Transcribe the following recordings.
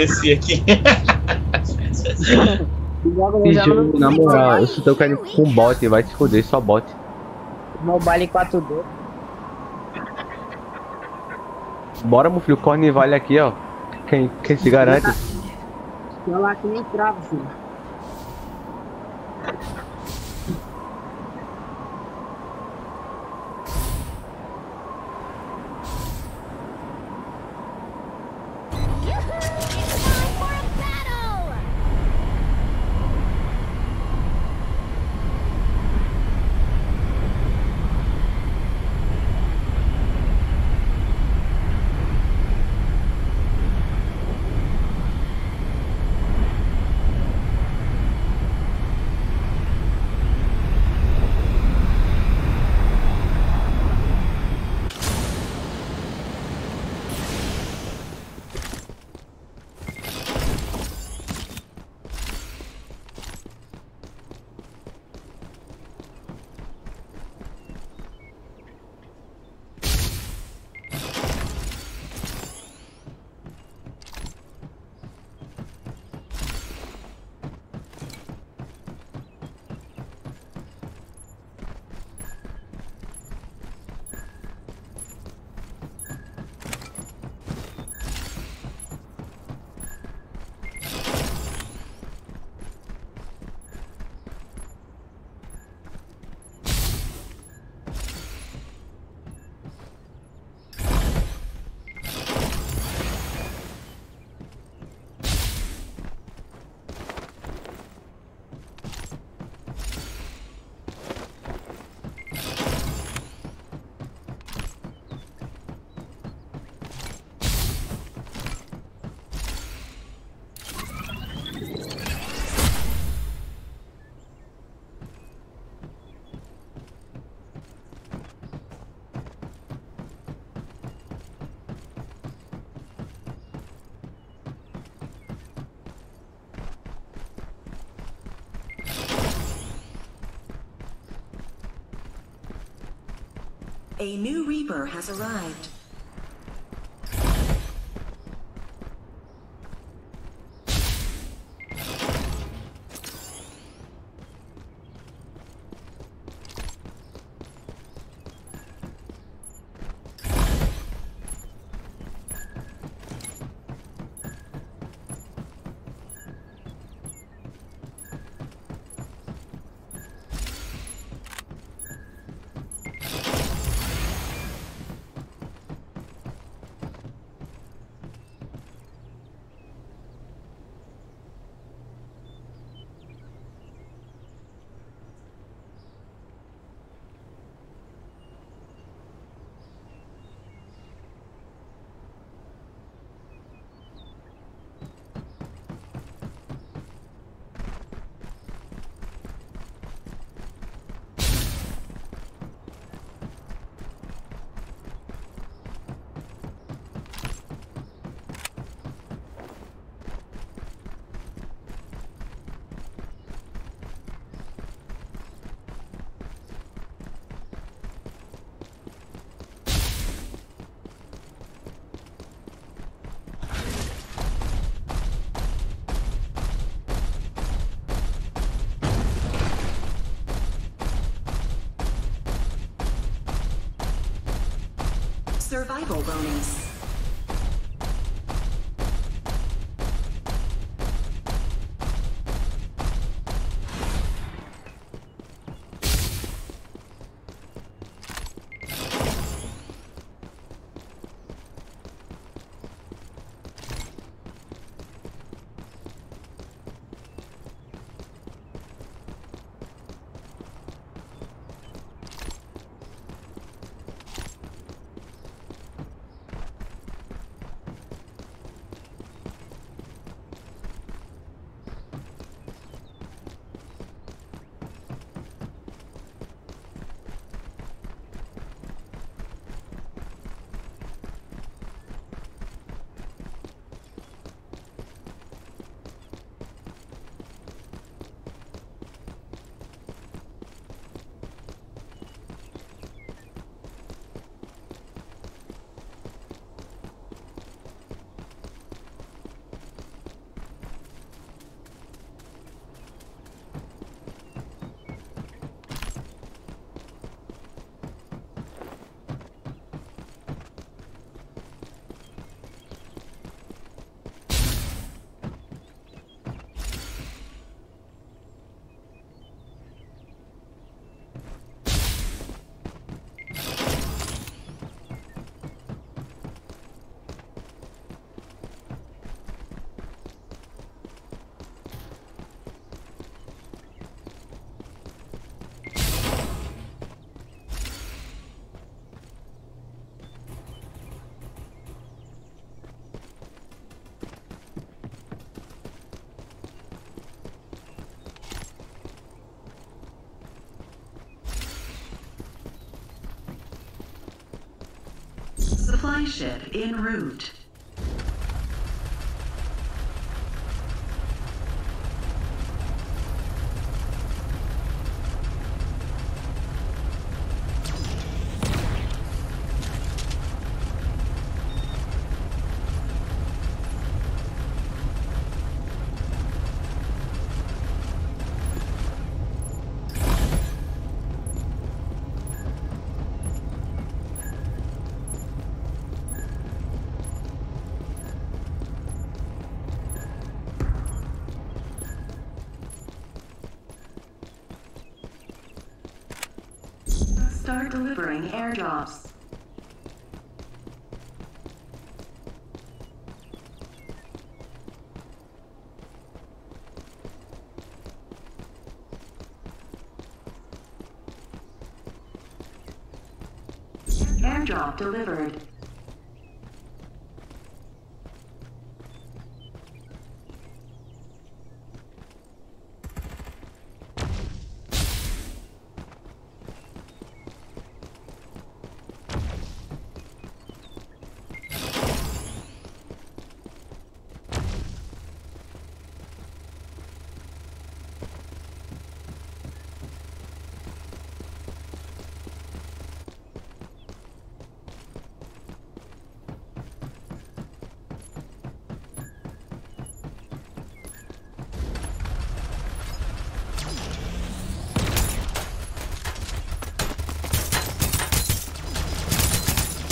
Esse aqui. Jogo, na moral, eu só tô querendo com bot, vai se foder, só bot. Mobile 4D. Bora, meu filho, corne vale aqui, ó. Quem, quem se garante? Sei lá que nem trava, filho. A new Reaper has arrived. Survival bonus. Supply ship en route. Delivering airdrops. Airdrop delivered.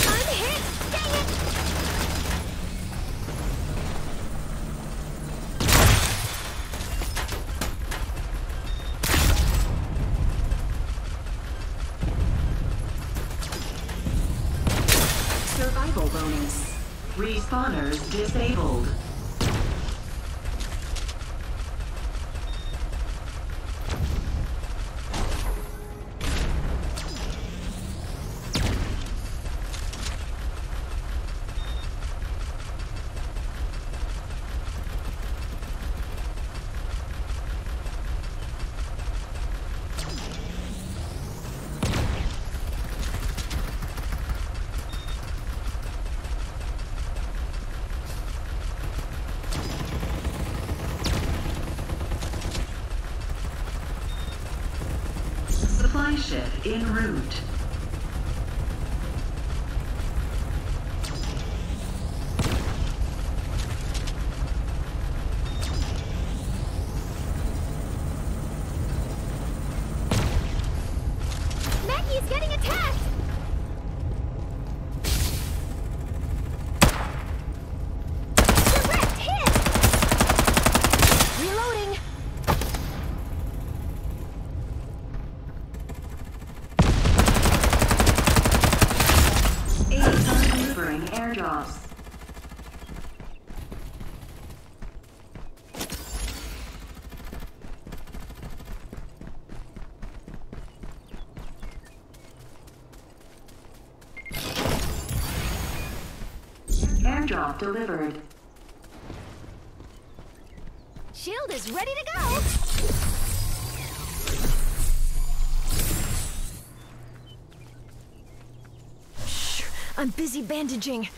I'm hit! Dang it! Survival bonus. Respawners disabled. Supply ship en route. Mackie is getting attacked! Direct hit! Reloading! Aids are delivering airdrops. Delivered. Shield is ready to go! Shh, I'm busy bandaging.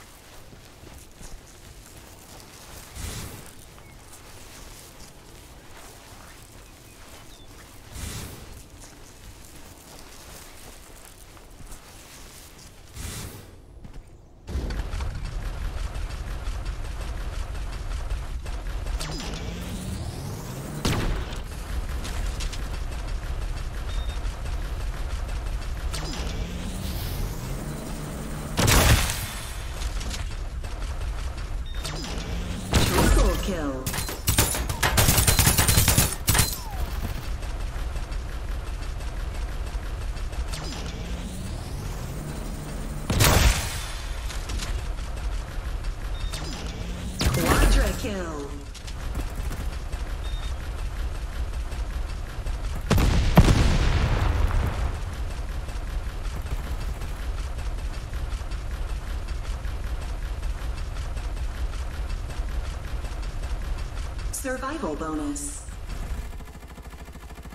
Survival bonus.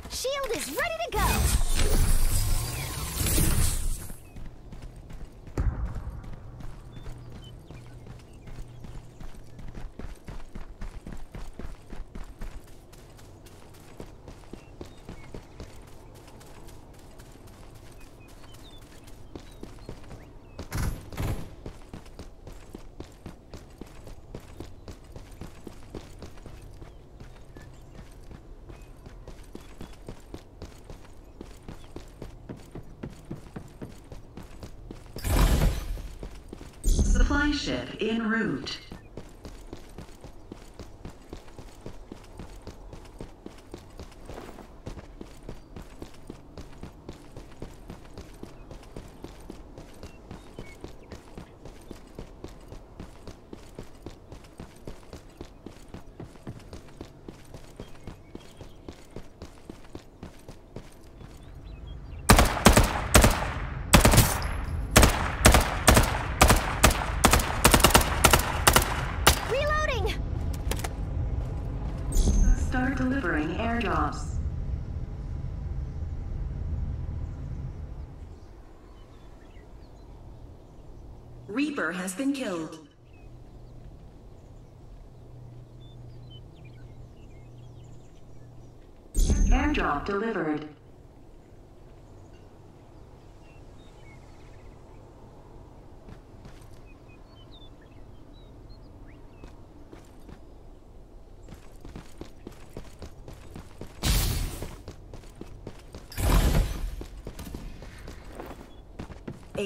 Shield is ready to go! Ship en route. Delivering airdrops. Reaper has been killed. Airdrop delivered.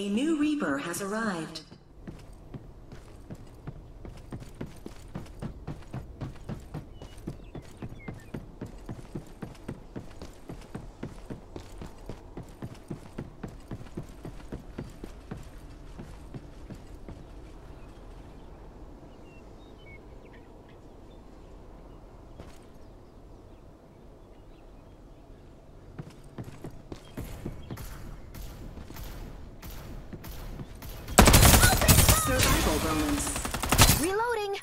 A new Reaper has arrived. Survival bonus. Reloading!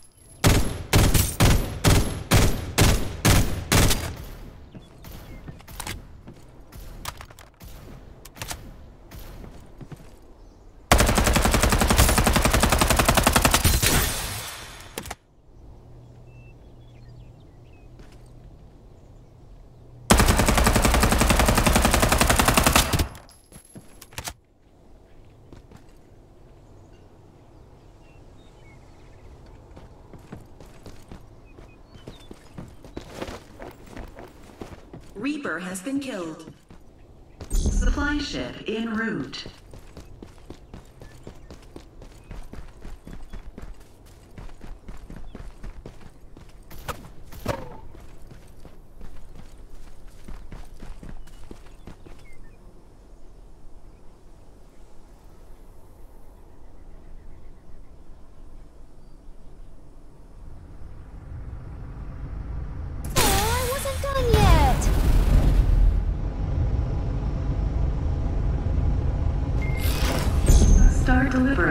Reaper has been killed. Supply ship en route.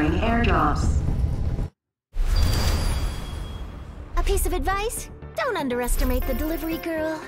Delivering airdrops. A piece of advice? Don't underestimate the delivery girl.